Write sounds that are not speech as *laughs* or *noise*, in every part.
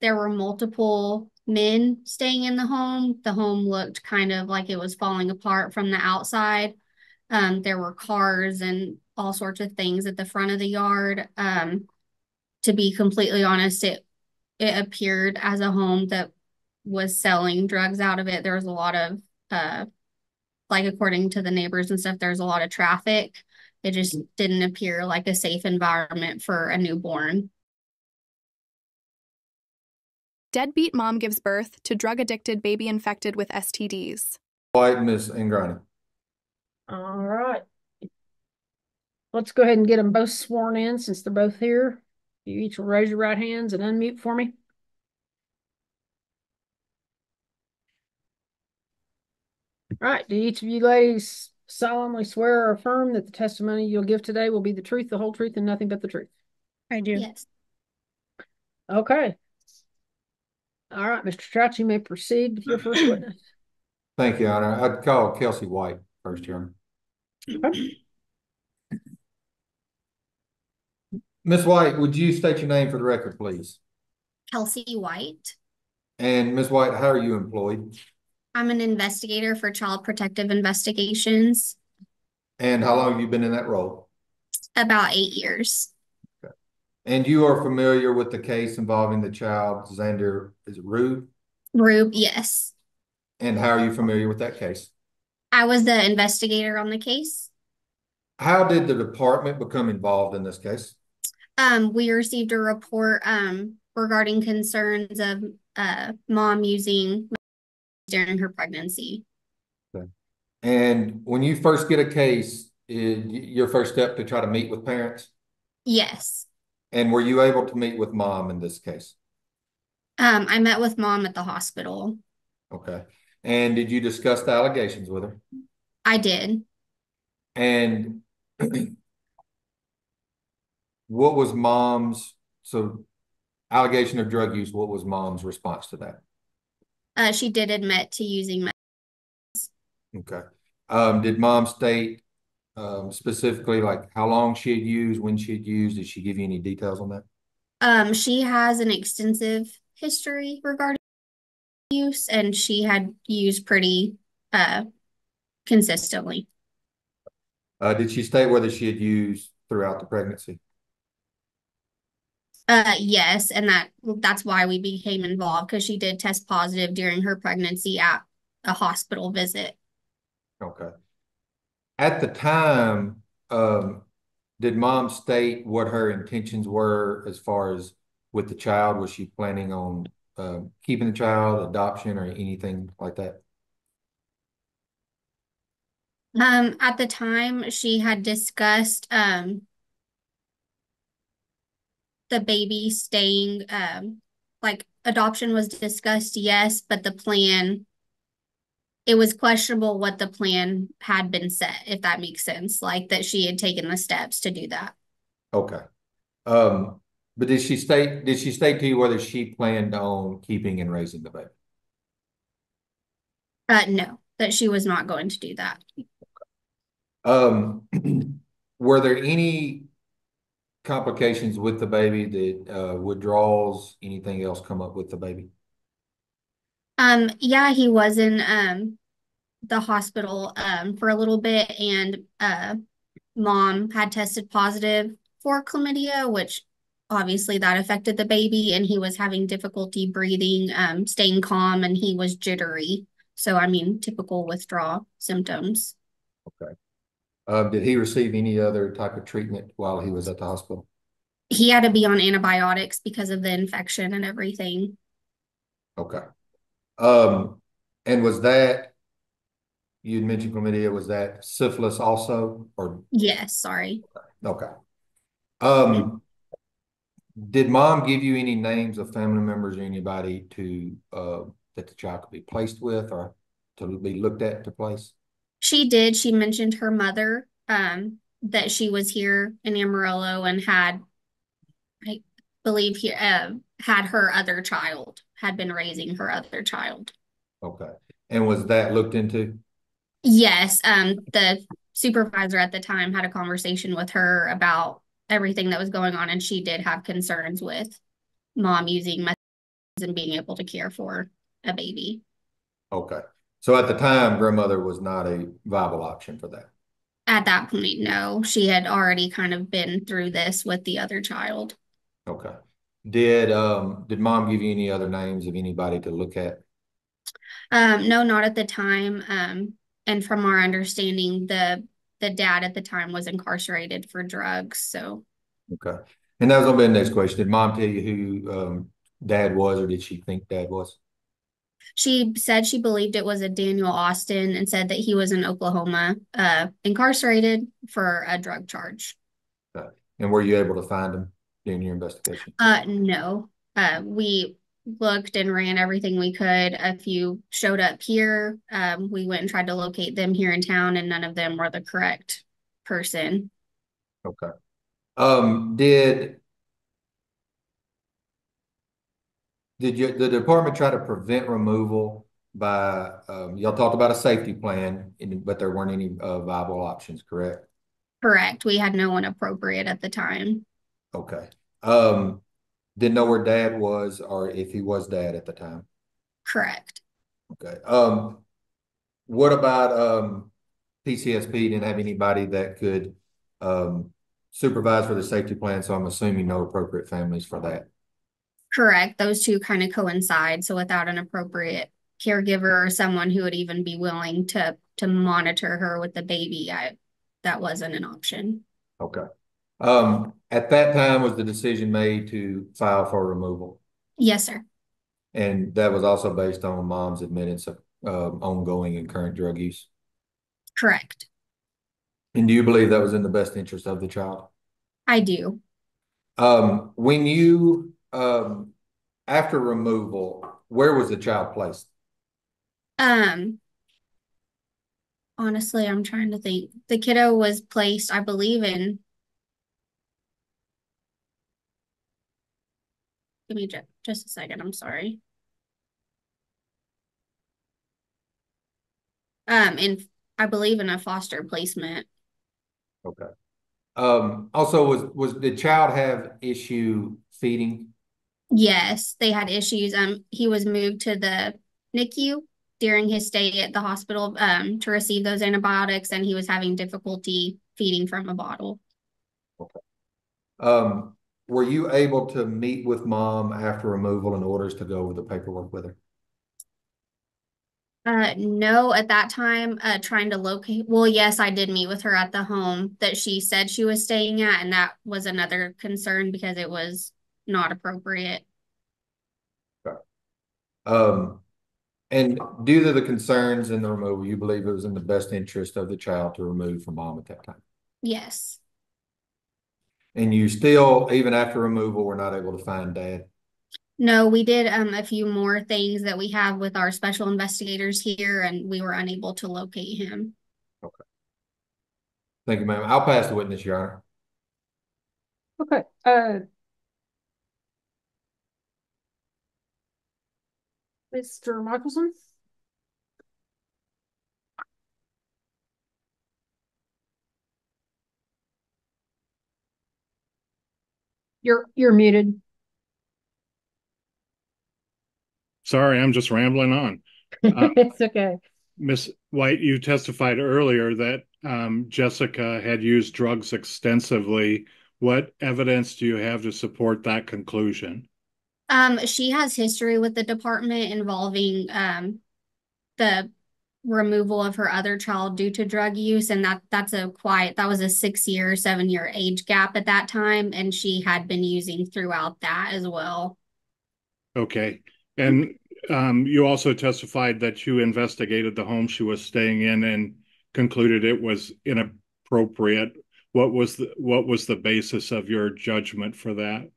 there were multiple men staying in the home. The home looked kind of like it was falling apart from the outside. Um, there were cars and all sorts of things at the front of the yard. Um, to be completely honest, it it appeared as a home that was selling drugs out of it. There was a lot of uh like according to the neighbors and stuff, there's a lot of traffic. It just didn't appear like a safe environment for a newborn. Deadbeat mom gives birth to drug addicted baby infected with STDs. White, Miss Ingrani. All right. Let's go ahead and get them both sworn in since they're both here. You each will raise your right hands and unmute for me. All right. Do each of you ladies solemnly swear or affirm that the testimony you'll give today will be the truth, the whole truth, and nothing but the truth? I do. Yes. Okay. All right, Mr. Trout, you may proceed with your first *clears throat* witness. Thank you, Honor. I'd call Kelsey White first, Your Honor. Okay. Miss White, would you state your name for the record, please? Kelsey White. And Miss White, how are you employed? I'm an investigator for Child Protective Investigations. And how long have you been in that role? About eight years. And you are familiar with the case involving the child Xander, is it Rude? Rube, yes. And how are you familiar with that case? I was the investigator on the case. How did the department become involved in this case? Um, we received a report um regarding concerns of uh mom using during her pregnancy. Okay. And when you first get a case, is your first step to try to meet with parents? Yes. And were you able to meet with mom in this case? Um, I met with mom at the hospital. Okay. And did you discuss the allegations with her? I did. And *clears throat* what was mom's, so allegation of drug use, what was mom's response to that? Uh, she did admit to using my Okay. Um, did mom state um, specifically like how long she had used, when she had used? Did she give you any details on that? um she has an extensive history regarding use and she had used pretty uh consistently. Uh, did she state whether she had used throughout the pregnancy? Uh yes, and that that's why we became involved because she did test positive during her pregnancy at a hospital visit. Okay. At the time, um, did mom state what her intentions were as far as with the child? Was she planning on um, keeping the child, adoption, or anything like that? Um, at the time, she had discussed um the baby staying um like adoption was discussed, yes, but the plan it was questionable what the plan had been set, if that makes sense, like that she had taken the steps to do that. Okay. Um, but did she state, did she state to you whether she planned on keeping and raising the baby? Uh, no, that she was not going to do that. Um, *clears throat* were there any complications with the baby that uh, withdrawals, anything else come up with the baby? Um, yeah, he was in um the hospital um for a little bit and uh mom had tested positive for chlamydia, which obviously that affected the baby and he was having difficulty breathing, um staying calm and he was jittery. So I mean typical withdrawal symptoms. Okay. Um, did he receive any other type of treatment while he was at the hospital? He had to be on antibiotics because of the infection and everything. Okay. Um, and was that, you'd mentioned chlamydia, was that syphilis also, or, Yes, sorry. okay. Um, did mom give you any names of family members or anybody to, uh, that the child could be placed with or to be looked at to place? She did. She mentioned her mother, um, that she was here in Amarillo and had, believe here, uh, had her other child, had been raising her other child. Okay. And was that looked into? Yes, um, the supervisor at the time had a conversation with her about everything that was going on, and she did have concerns with mom using meth and being able to care for a baby. Okay. So at the time, grandmother was not a viable option for that. At that point, no, she had already kind of been through this with the other child. Okay. Did um did mom give you any other names of anybody to look at? Um, no, not at the time. Um, and from our understanding, the the dad at the time was incarcerated for drugs. So Okay. And that was gonna be the next question. Did mom tell you who um dad was, or did she think dad was? she said she believed it was a Daniel Austin and said that he was in Oklahoma, uh, incarcerated for a drug charge. Okay. And were you able to find him in your investigation? Uh, no. Uh, we looked and ran everything we could. A few showed up here. Um, we went and tried to locate them here in town, and none of them were the correct person. Okay. Um, did did you the department try to prevent removal by um, y'all talked about a safety plan, but there weren't any uh, viable options, correct? Correct. We had no one appropriate at the time. Okay. Um, didn't know where dad was or if he was dad at the time. Correct. Okay. Um, what about um PCSP didn't have anybody that could um supervise for the safety plan, so I'm assuming no appropriate families for that. Correct. Those two kind of coincide. So without an appropriate caregiver or someone who would even be willing to to monitor her with the baby, I that wasn't an option. Okay. Um, at that time, was the decision made to file for removal? Yes, sir. And that was also based on mom's admittance of um, ongoing and current drug use? Correct. And do you believe that was in the best interest of the child? I do. Um, when you, um, after removal, where was the child placed? Um, honestly, I'm trying to think. The kiddo was placed, I believe, in. Give me just, just a second. I'm sorry. Um, in I believe in a foster placement. Okay. Um, also, was was the child have issue feeding? Yes, they had issues. Um, he was moved to the NICU during his stay at the hospital um, to receive those antibiotics, and he was having difficulty feeding from a bottle. Okay. Um, were you able to meet with mom after removal in orders to go over the paperwork with her? Uh, no, at that time, uh, trying to locate. Well, yes, I did meet with her at the home that she said she was staying at, and that was another concern because it was not appropriate. Okay. Um, and due to the concerns in the removal, you believe it was in the best interest of the child to remove from mom at that time? Yes. And you still, even after removal, were not able to find dad? No, we did um, a few more things that we have with our special investigators here, and we were unable to locate him. Okay. Thank you, ma'am. I'll pass the witness, Your Honor. Okay. Uh, Mr. Michelson? You're you're muted. Sorry, I'm just rambling on. *laughs* Uh, it's okay. Miss White, you testified earlier that um, Jessica had used drugs extensively. What evidence do you have to support that conclusion? Um, she has history with the department involving um, the removal of her other child due to drug use and that that's a quite that was a six year seven year age gap at that time and she had been using throughout that as well. Okay. And um, you also testified that you investigated the home she was staying in and concluded it was inappropriate. What was the what was the basis of your judgment for that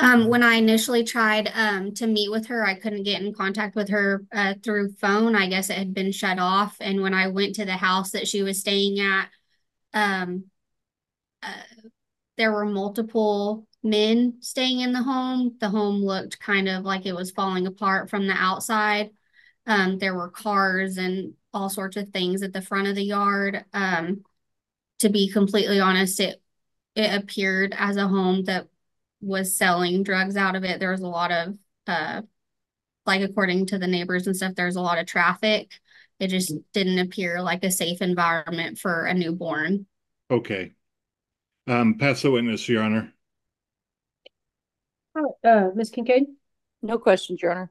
um, when I initially tried um, to meet with her, I couldn't get in contact with her uh, through phone. I guess it had been shut off. And when I went to the house that she was staying at, um, uh, there were multiple men staying in the home. The home looked kind of like it was falling apart from the outside. Um, there were cars and all sorts of things at the front of the yard. Um, to be completely honest, it it appeared as a home that was selling drugs out of it. There was a lot of uh, like according to the neighbors and stuff, there's a lot of traffic. It just didn't appear like a safe environment for a newborn. Okay. Um, pass the witness, Your Honor. All right, uh, Ms. Kincaid? No questions, Your Honor.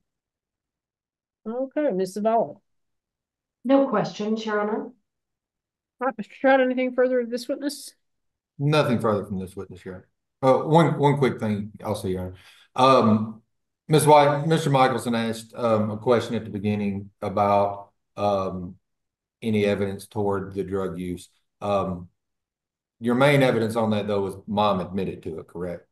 Okay, Ms. Zavala. No questions, Your Honor. All right, Mr. Trout, anything further of this witness? Nothing further from this witness, Your Honor. Oh, one, one quick thing also, Your Honor. Um, Ms. White, Mr. Michelson asked, um, a question at the beginning about, um, any evidence toward the drug use. Um, your main evidence on that though is mom admitted to it, correct?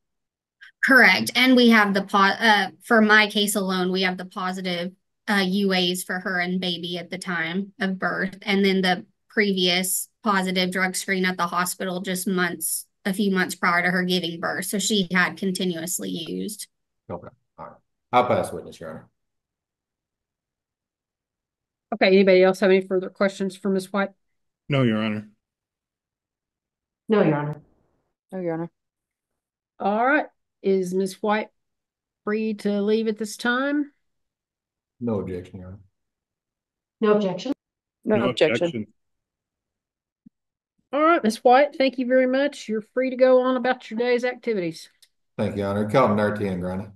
Correct. And we have the po uh for my case alone, we have the positive uh UAs for her and baby at the time of birth, and then the previous positive drug screen at the hospital just months, a few months prior to her giving birth. So she had continuously used. Okay, all right. I'll pass witness, Your Honor. Okay, anybody else have any further questions for Ms. White? No, Your Honor. No, Your Honor. No, Your Honor. All right, is Ms. White free to leave at this time? No objection, Your Honor. No objection. No objection. All right, Ms. White, thank you very much. You're free to go on about your day's activities. Thank you, Your Honor. Call Nurti Anggraini.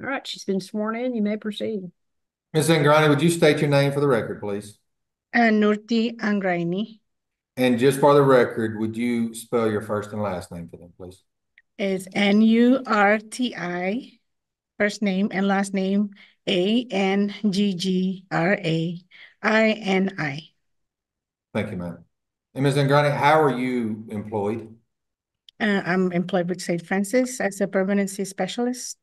All right, she's been sworn in. You may proceed. Ms. Ingrani, would you state your name for the record, please? Uh, Nurti Anggraini And just for the record, would you spell your first and last name for them, please? is N U R T I, first name and last name A N G G R A I N I. Thank you, ma'am. And Ms. Ingrani, how are you employed? Uh, I'm employed with St. Francis as a permanency specialist.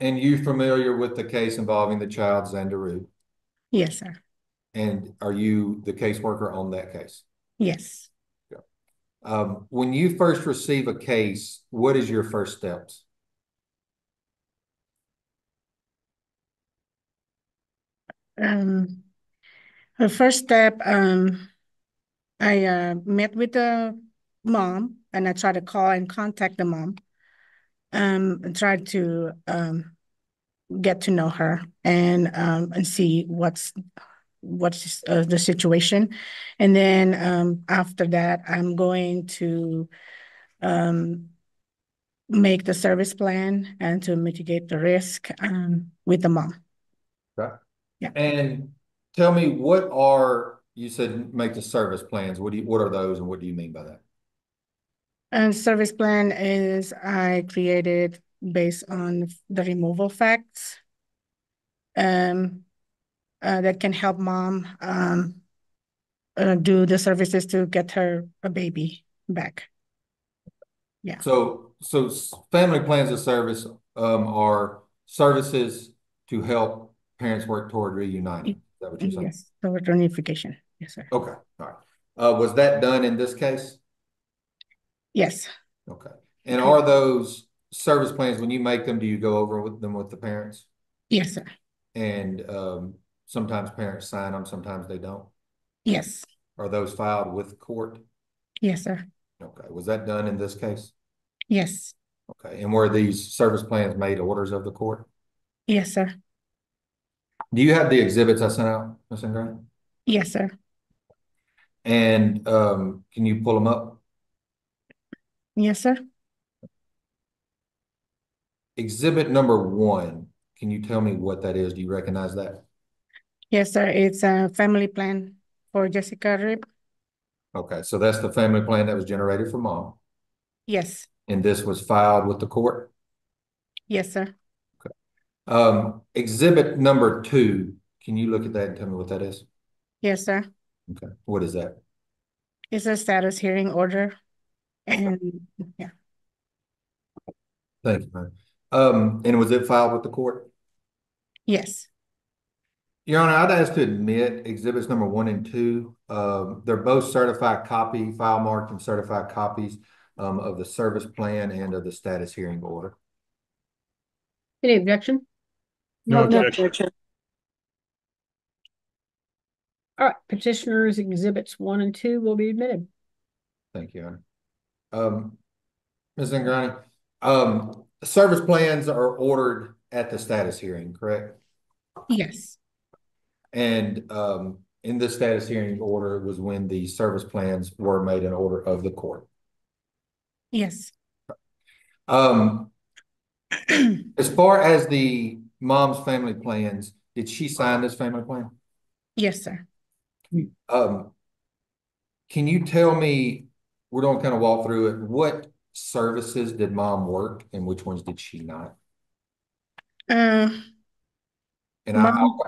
And you familiar with the case involving the child Zandaru? Yes, sir. And are you the caseworker on that case? Yes. Um, when you first receive a case, what is your first steps? Um, the first step, um, I uh, met with the mom and I tried to call and contact the mom. Um, and tried to um, get to know her and um, and see what's what's uh, the situation, and then um, after that, I'm going to um, make the service plan and to mitigate the risk um, with the mom. Right. Yeah. And tell me, what are, you said make the service plans. What do you, what are those and what do you mean by that? And service plan is I created based on the removal facts. Um, uh, that can help mom um, uh, do the services to get her a baby back. Yeah. So, so family plans of service, um, are services to help parents work toward reuniting. Is that what you're saying? Yes, the reunification. Yes, sir. Okay, all right. Uh, was that done in this case? Yes. Okay. And are those service plans, when you make them, do you go over with them with the parents? Yes, sir. And, um, sometimes parents sign them, sometimes they don't. Yes. Are those filed with court? Yes, sir. Okay, was that done in this case? Yes. Okay, and were these service plans made orders of the court? Yes, sir. Do you have the exhibits I sent out, Ms. Ingram? Yes, sir. And, um, can you pull them up? Yes, sir. Exhibit number one, can you tell me what that is? Do you recognize that? Yes, sir. It's a family plan for Jessica Rip. Okay, so that's the family plan that was generated for mom, Yes. and this was filed with the court? Yes, sir. Um, exhibit number two, can you look at that and tell me what that is? Yes, sir. Okay, what is that? It's a status hearing order. And yeah, Thank you, ma'am. Um, and was it filed with the court? yes. Your Honor, I'd ask to admit exhibits number one and two. Um, they're both certified copy, file marked and certified copies um, of the service plan and of the status hearing order. Any objection? No No objection. objection. All right, petitioners exhibits one and two will be admitted. Thank you, Your Honor. Um, Ms. Ingrani, um, service plans are ordered at the status hearing, correct? Yes, And um, in the status hearing order was when the service plans were made an order of the court. yes. Um, as far as the mom's family plans, did she sign this family plan? Yes, sir. Um, can you tell me, we're gonna kind of walk through it, what services did mom work and which ones did she not? Uh, And I, I'll,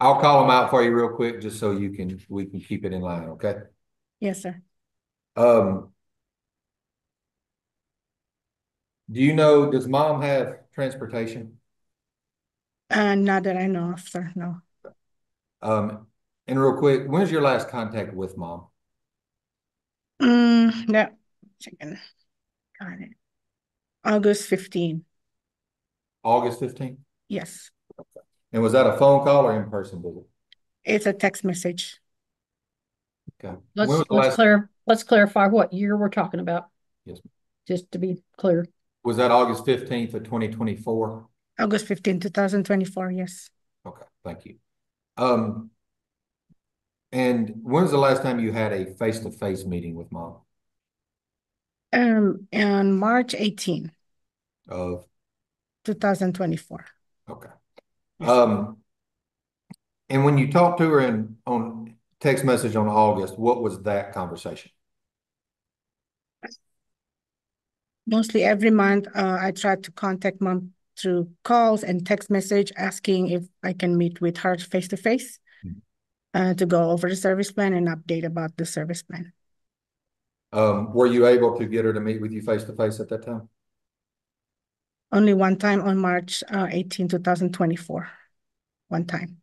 I'll call them out for you real quick, just so you can, we can keep it in line, okay? yes, sir. Um, do you know, does mom have transportation? Uh, not that I know of, sir, no. Um, and real quick, when's your last contact with mom? Mm, no, second. Got it. August fifteen, August fifteenth? yes. And was that a phone call or in-person visit? It's a text message. Okay. Let's, When was the let's last, clear, let's clarify what year we're talking about. Yes. Just to be clear. was that August fifteenth of twenty twenty-four? August 15, 2024, yes. Okay, thank you. Um, and when was the last time you had a face-to-face meeting with mom Um, on March 18, of, 2024. okay. Um, and when you talked to her in, on text message on August, what was that conversation? Mostly every month, uh, I try to contact mom through calls and text message asking if I can meet with her face to face. Uh, to go over the service plan and update about the service plan. Um, were you able to get her to meet with you face-to-face at that time? Only one time on March uh, 18, 2024. One time.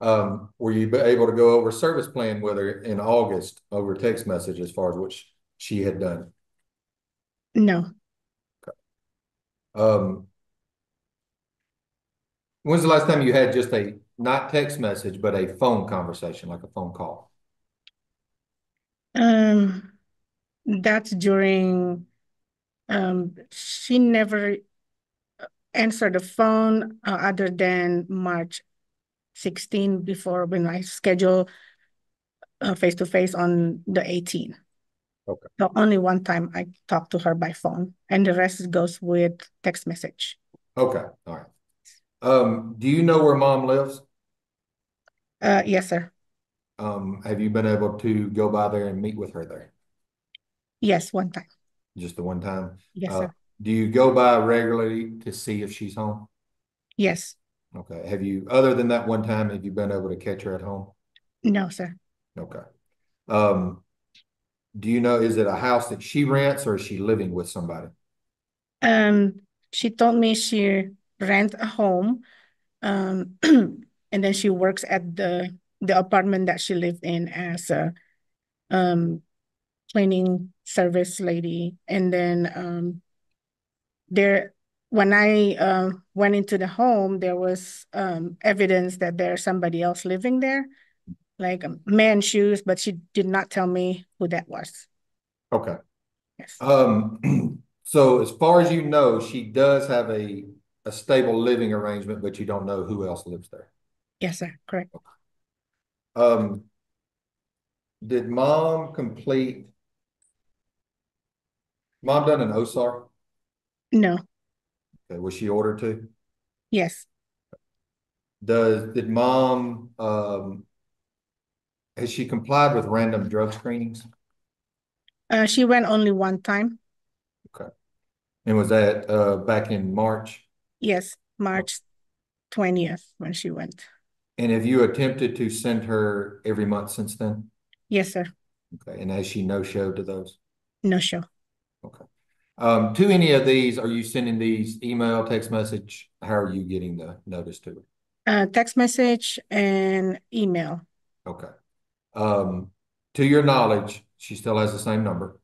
Um, were you able to go over service plan with her in August over text message as far as what she had done? No, Um, when's the last time you had just a, not text message, but a phone conversation, like a phone call? um, that's during, um, she never answered the phone uh, other than March 16 before when I schedule uh, face-to-face on the 18th. Okay. The only one time I talked to her by phone and the rest goes with text message. Okay, all right. Um, do you know where mom lives? Uh, yes, sir. Um, have you been able to go by there and meet with her there? Yes, one time. Just the one time? Yes, Uh, sir. do you go by regularly to see if she's home? Yes. Okay, have you, other than that one time, have you been able to catch her at home? No, sir. Okay. Um, do you know, is it a house that she rents or is she living with somebody? Um, she told me she rent a home, um, *clears throat* and then she works at the the apartment that she lived in as a um cleaning service lady. And then um there when I uh, went into the home, there was um evidence that there's somebody else living there, like man shoes, but she did not tell me who that was. Okay. Yes. Um, *clears throat* so as far as you know, she does have a, a stable living arrangement, but you don't know who else lives there. Yes, sir. Correct. Um, did mom complete? Mom done an OSAR? No. Okay, was she ordered to? Yes. Does, did mom, um, has she complied with random drug screenings? Uh, she went only one time. Okay. And was that, uh, back in March? Yes, March twentieth when she went. And have you attempted to send her every month since then? Yes, sir. Okay, and has she no show to those? No show. Um, to any of these, are you sending these email, text message? How are you getting the notice to it? Uh, text message and email. Okay. Um, to your knowledge, she still has the same number.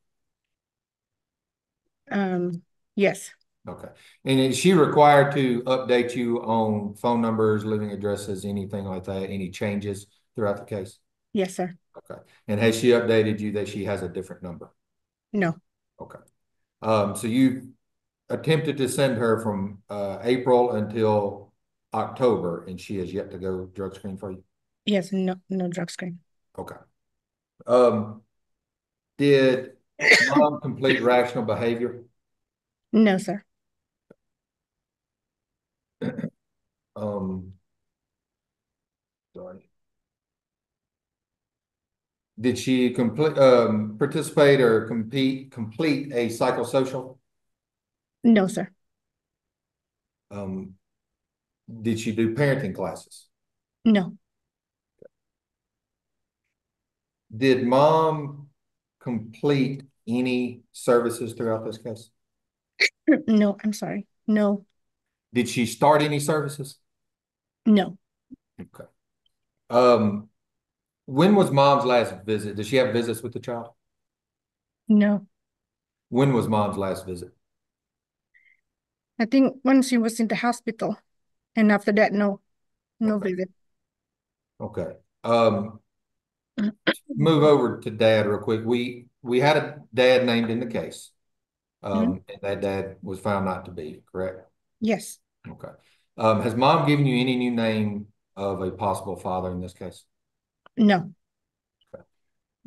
Um, yes. Okay. And is she required to update you on phone numbers, living addresses, anything like that? Any changes throughout the case? Yes, sir. Okay. And has she updated you that she has a different number? No. Okay. Um, so you attempted to send her from uh April until October, and she has yet to go drug screen for you? Yes, no, no drug screen. Okay. Um, did mom complete rational behavior? No, sir. *clears throat* Um, sorry. Did she complete, um, participate or compete, complete a psychosocial? No, sir. Um, did she do parenting classes? No, Did mom complete any services throughout this case? *clears throat* no, I'm sorry. No, Did she start any services? no. Okay. Um, when was mom's last visit? Did she have visits with the child? No, When was mom's last visit? I think when she was in the hospital, and after that, no, no Okay. visit. Okay, um, move over to dad real quick. We, we had a dad named in the case. Um, and that dad was found not to be, correct? Yes, Okay. Um, has mom given you any new name of a possible father in this case? no, Okay.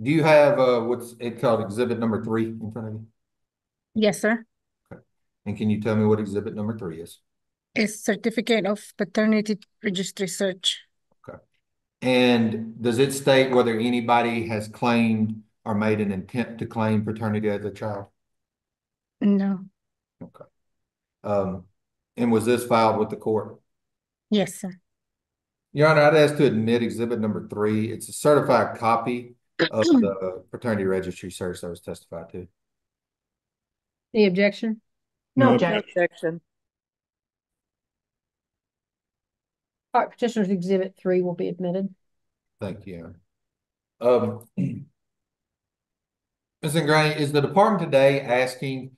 Do you have, uh, what's it called, exhibit number three in front of you? yes, sir. Okay. And can you tell me what exhibit number three is? It's certificate of paternity registry search. Okay. And does it state whether anybody has claimed or made an intent to claim paternity of the child? No, Okay. Um, and was this filed with the court? yes, sir. Your Honor, I'd ask to admit exhibit number three. It's a certified copy of the *clears throat* paternity registry search that was testified to. Any objection? No No objection. Objection. All right, petitioner's exhibit three will be admitted. Thank you, Your Honor. Um, *clears throat* Ms. Ingrani, is the department today asking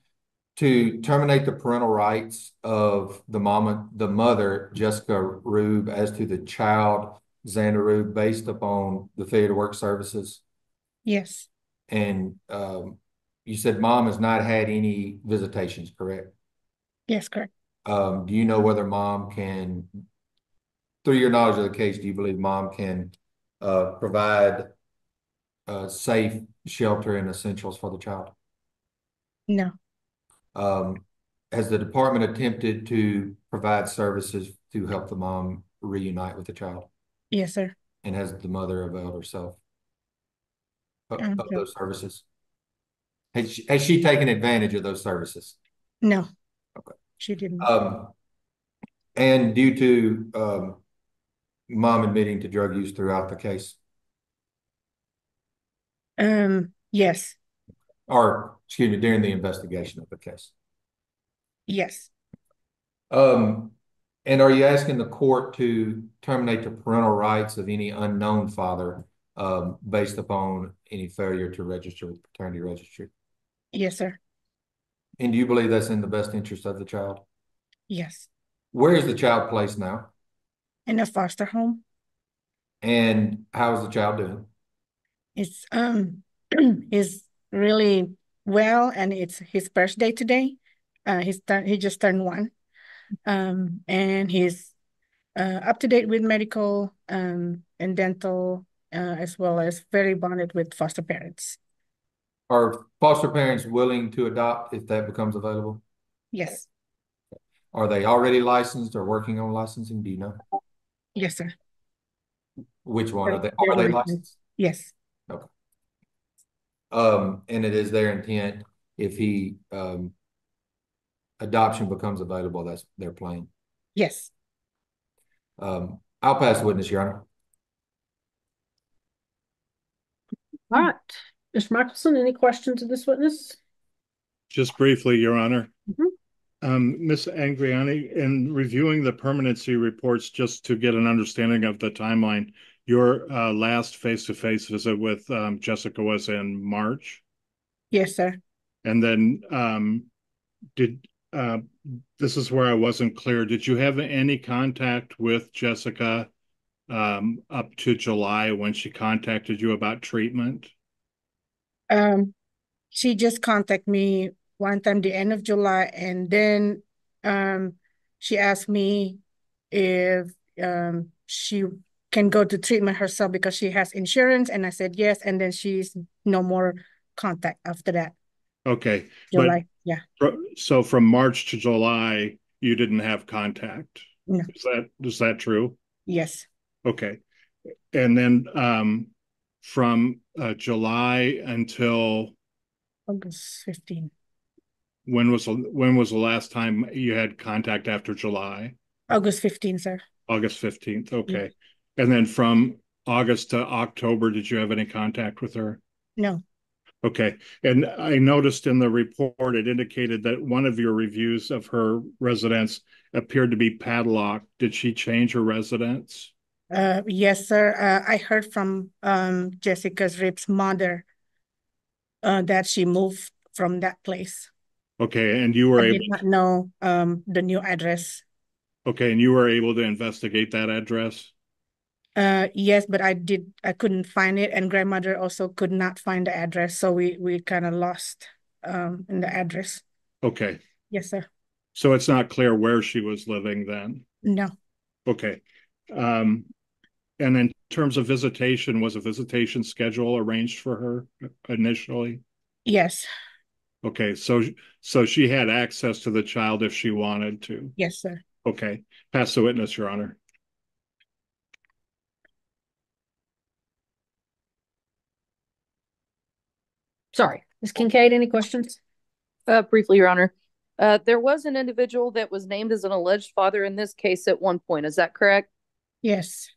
to terminate the parental rights of the mama, the mother, Jessica Rube, as to the child, Xander Rube, based upon the failure to work services? Yes, And um, you said mom has not had any visitations, correct? yes, correct. Um, do you know whether mom can, through your knowledge of the case, do you believe mom can uh, provide uh, safe shelter and essentials for the child? No, Um, has the department attempted to provide services to help the mom reunite with the child? yes, sir. And has the mother availed herself of, Um, of no. those services? Has she, has she taken advantage of those services? No. Okay. She didn't. Um, and due to, um, mom admitting to drug use throughout the case, Um, yes, or, excuse me, during the investigation of the case. yes, Um, and are you asking the court to terminate the parental rights of any unknown father, um, based upon any failure to register with paternity registry? yes, sir. And do you believe that's in the best interest of the child? Yes. Where is the child placed now? In a foster home. And how is the child doing? It's um *clears throat* is really well and it's his birthday today. Uh he's he just turned one. Um and he's uh up to date with medical um and dental uh as well as very bonded with foster parents. Are foster parents willing to adopt if that becomes available? Yes, Are they already licensed or working on licensing? Do you know? yes, sir. Which one? Are they, They're they licensed. Yes, Um, and it is their intent if he, um, adoption becomes available, that's their plan. yes. Um, I'll pass the witness, Your Honor. All right, Mr. Michelson, any questions of this witness? Just briefly, Your Honor. Mhm. Um, Ms. Angriani, in reviewing the permanency reports, just to get an understanding of the timeline, your uh, last face-to-face visit with um, Jessica was in March, Yes, sir. and then um, did uh, this is where I wasn't clear. Did you have any contact with Jessica um, up to July when she contacted you about treatment? Um, she just contacted me one time the end of July, and then um, she asked me if um, she can go to treatment herself because she has insurance, and I said yes, and then she's no more contact after that. Okay, July, yeah. so from March to July, you didn't have contact. No. Is that is that true? Yes. Okay, and then um, from uh, July until August 15. when was the when was the last time you had contact after July? August 15, sir. August fifteenth. Okay, and then from August to October, did you have any contact with her? No. Okay, and I noticed in the report it indicated that one of your reviews of her residence appeared to be padlocked. Did she change her residence? Uh, yes, sir. Uh, I heard from um Jessica's rib's mother uh, that she moved from that place. Okay, and you were I able. did not know um the new address. Okay, and you were able to investigate that address. Uh, yes, but I did. I couldn't find it, and grandmother also could not find the address, so we we kind of lost um in the address. Okay, Yes, sir. so it's not clear where she was living then. No. Okay, um, and in terms of visitation, was a visitation schedule arranged for her initially? Yes. Okay, so so she had access to the child if she wanted to. Yes, sir. Okay, pass the witness, Your Honor. Sorry, Ms. Kincaid, any questions? Uh, briefly, Your Honor. Uh, there was an individual that was named as an alleged father in this case at one point. Is that correct? Yes.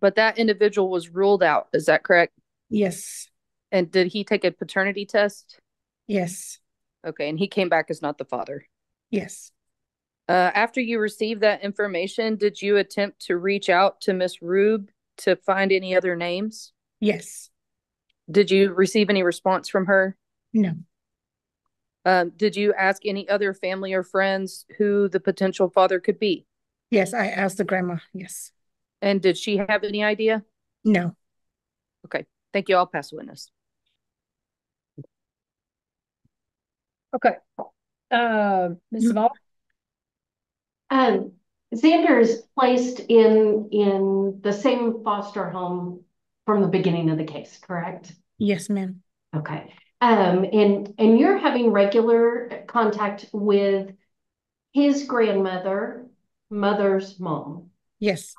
But that individual was ruled out. Is that correct? Yes. And did he take a paternity test? Yes. Okay, and he came back as not the father. Yes. Uh, after you received that information, did you attempt to reach out to Miss Rube to find any other names? Yes. Did you receive any response from her? No. Um, did you ask any other family or friends who the potential father could be? Yes, I asked the grandma. Yes. And did she have any idea? No. Okay, thank you. I'll pass the witness. Okay. Uh, Ms. Zavala? Um, Xander is placed in, in the same foster home from the beginning of the case, correct? Yes, ma'am. Okay. Um, and, and you're having regular contact with his grandmother, mother's mom. Yes.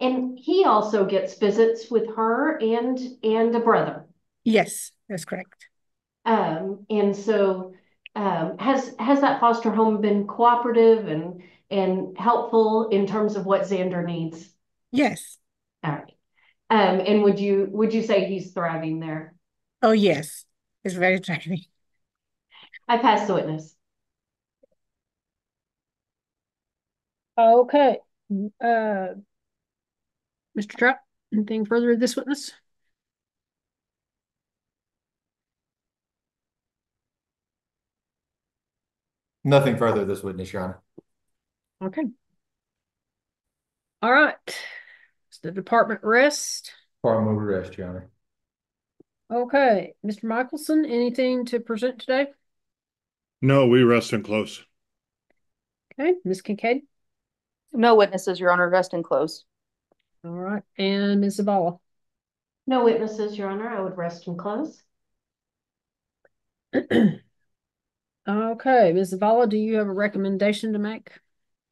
And he also gets visits with her and, and a brother. Yes, that's correct. Um, and so, um, has, has that foster home been cooperative and, and helpful in terms of what Xander needs? Yes. All right. Um, and would you, would you say he's thriving there? Oh, yes. It's very thriving. I pass the witness. Okay. Uh, Mr. Trout, anything further with this witness? Nothing further this witness, Your Honor. Okay. All right. It's the department rest. Department move arrest, Your Honor. Okay, Mr. Michelson, anything to present today? No, we rest and close. Okay, Ms. Kincaid? No witnesses, Your Honor. Rest and close. All right, and Ms. Zavala? No witnesses, Your Honor. I would rest and close. *clears throat* Okay, Ms. Zavala, do you have a recommendation to make?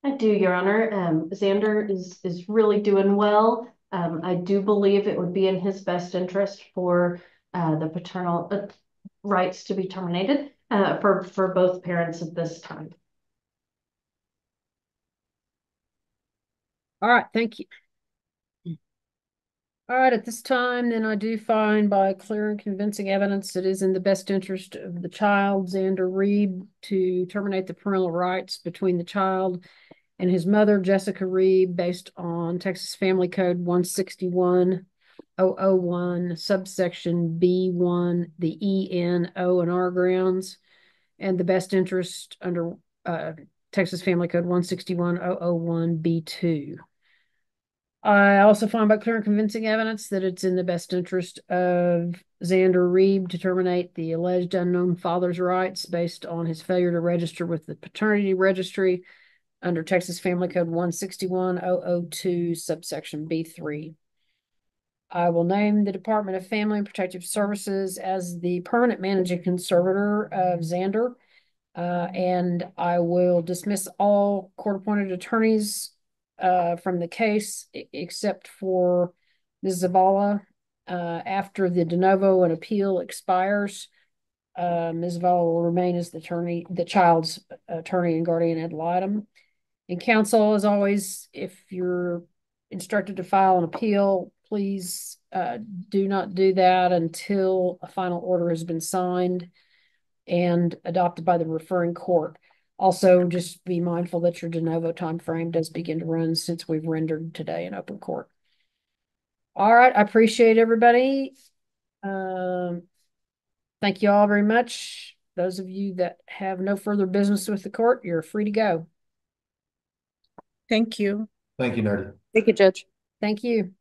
I do, Your Honor. Um, Xander is, is really doing well. Um, I do believe it would be in his best interest for, uh, the paternal uh, rights to be terminated, uh, for, for both parents at this time. All right, thank you. All right, at this time, then I do find by clear and convincing evidence it is in the best interest of the child, Xander Reed, to terminate the parental rights between the child and his mother, Jessica Reed, based on Texas Family Code 161001, subsection B1, the E, N, O, and R grounds, and the best interest under uh, Texas Family Code 161001B2. I also find by clear and convincing evidence that it's in the best interest of Xander Reeb to terminate the alleged unknown father's rights based on his failure to register with the paternity registry under Texas Family Code one sixty-one oh oh two subsection B three. I will name the Department of Family and Protective Services as the permanent managing conservator of Xander. Uh, and I will dismiss all court-appointed attorneys uh, from the case except for Ms. Zavala. Uh, after the de novo and appeal expires, uh, Ms. Zavala will remain as the attorney, the child's attorney and guardian ad litem. And counsel, as always, if you're instructed to file an appeal, please uh, do not do that until a final order has been signed and adopted by the referring court. Also, just be mindful that your de novo time frame does begin to run since we've rendered today in open court. All right, I appreciate everybody. Um, thank you all very much. Those of you that have no further business with the court, you're free to go. Thank you. Thank you, Nurti. Thank you, Judge. Thank you.